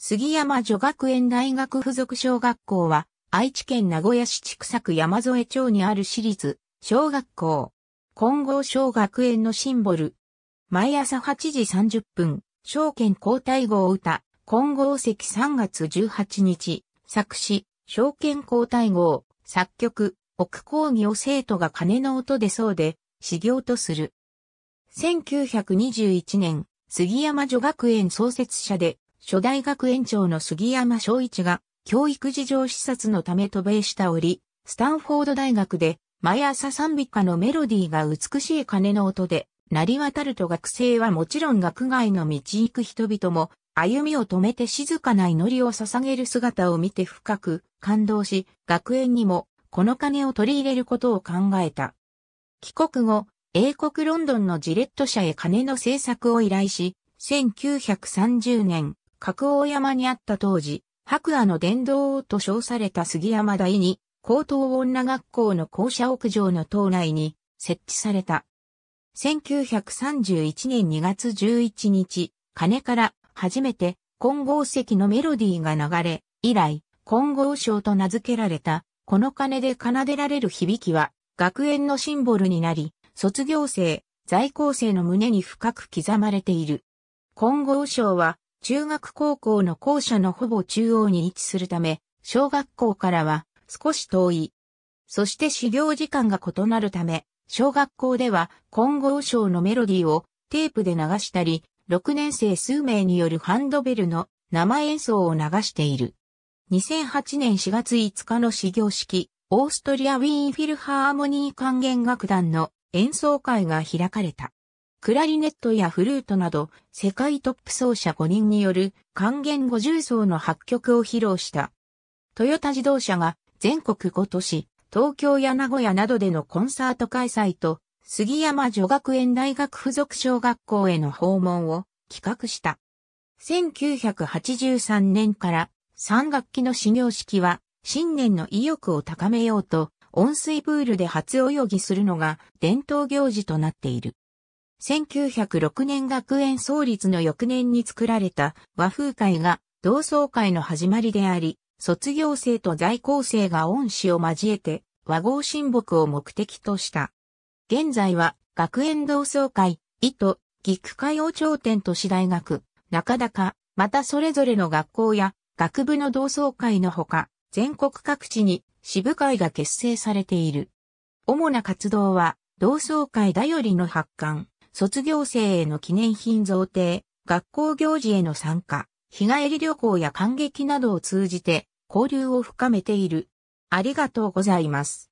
杉山女学園大学附属小学校は、愛知県名古屋市千種区山添町にある私立小学校。金剛小学園のシンボル。毎朝8時30分、証券交代号歌、金剛石3月18日、作詞、証券交代号、作曲、奥工業生徒が鐘の音でそうで、修行とする。1921年、杉山女学園創設者で、初代学園長の杉山昭一が、教育事情視察のため渡米した折、スタンフォード大学で、毎朝賛美歌のメロディーが美しい鐘の音で、鳴り渡ると学生はもちろん学外の道行く人々も、歩みを止めて静かな祈りを捧げる姿を見て深く感動し、学園にもこの鐘を取り入れることを考えた。帰国後、英国ロンドンのジレット社へ金の制作を依頼し、1930年、角大山にあった当時、白亜の伝道王と称された杉山台に、高等女学校の校舎屋上の島内に設置された。1931年2月11日、鐘から初めて金剛石のメロディーが流れ、以来、金剛章と名付けられた、この鐘で奏でられる響きは、学園のシンボルになり、卒業生、在校生の胸に深く刻まれている。金剛省は中学高校の校舎のほぼ中央に位置するため、小学校からは少し遠い。そして修行時間が異なるため、小学校では金剛省のメロディーをテープで流したり、6年生数名によるハンドベルの生演奏を流している。2008年4月5日の始業式、オーストリアウィーンフィルハーモニー管弦楽団の演奏会が開かれた。クラリネットやフルートなど世界トップ奏者5人による還元50奏の8曲を披露した。トヨタ自動車が全国5都市、東京や名古屋などでのコンサート開催と杉山女学園大学附属小学校への訪問を企画した。1983年から3学期の始業式は新年の意欲を高めようと温水プールで初泳ぎするのが伝統行事となっている。1906年学園創立の翌年に作られた和風会が同窓会の始まりであり、卒業生と在校生が恩師を交えて和合親睦を目的とした。現在は学園同窓会、意図、岐区会を頂点都市大学、中高、またそれぞれの学校や学部の同窓会のほか、全国各地に支部会が結成されている。主な活動は、同窓会だよりの発刊、卒業生への記念品贈呈、学校行事への参加、日帰り旅行や観劇などを通じて交流を深めている。ありがとうございます。